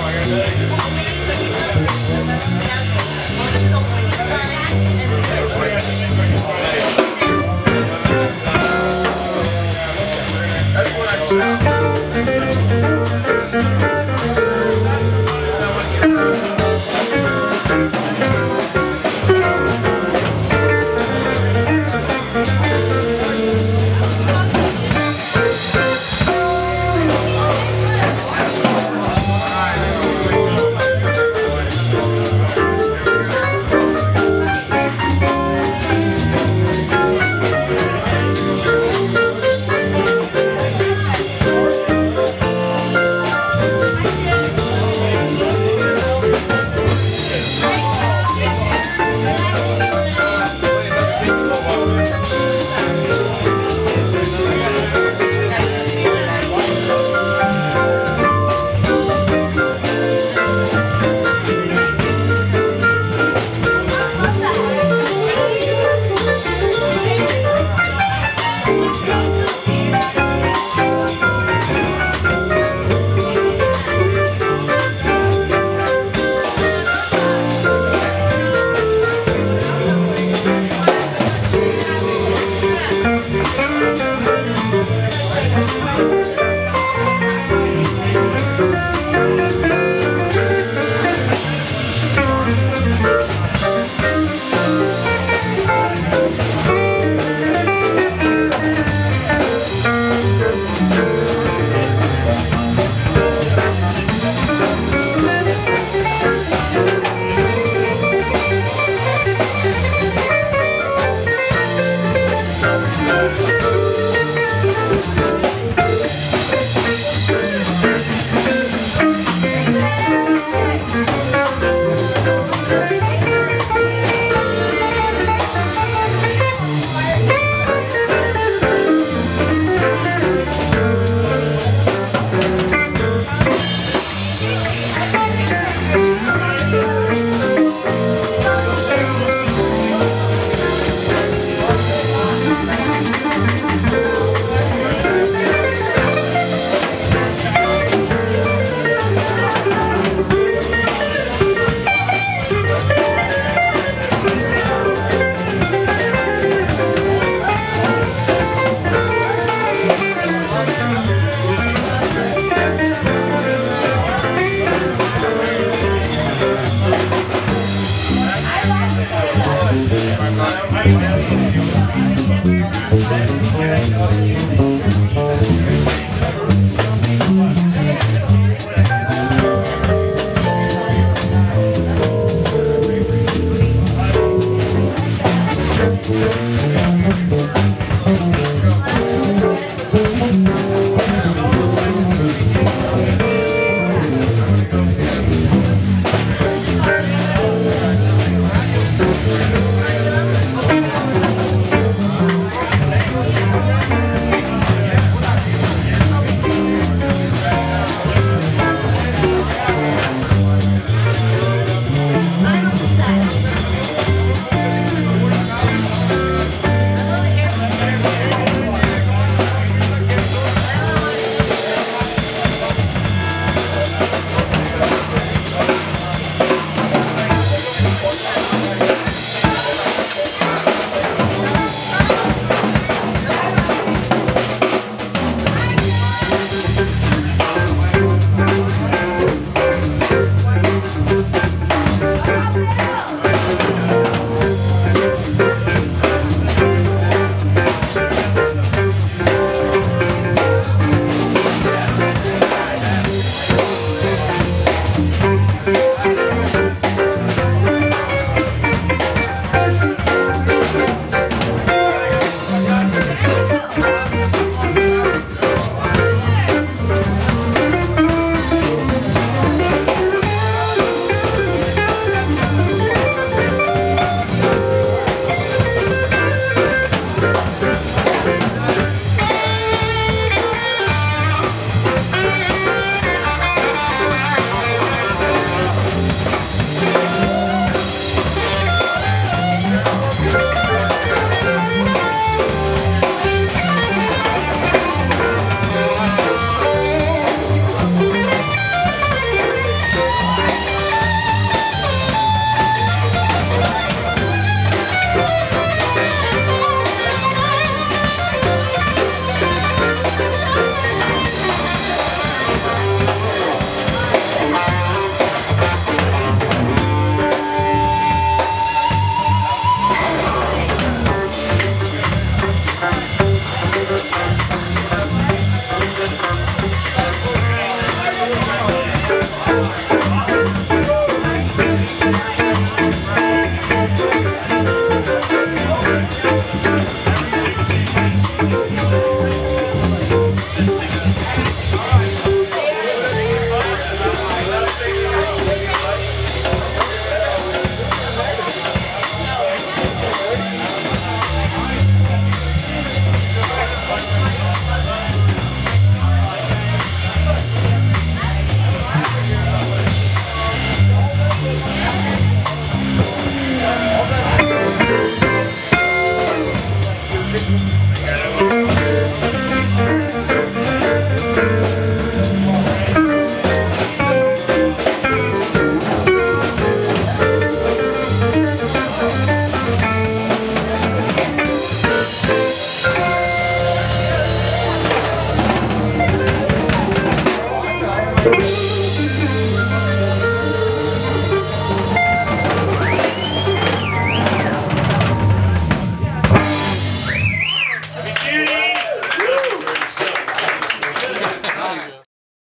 Come on,